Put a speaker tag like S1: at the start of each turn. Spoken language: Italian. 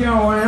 S1: Chiamone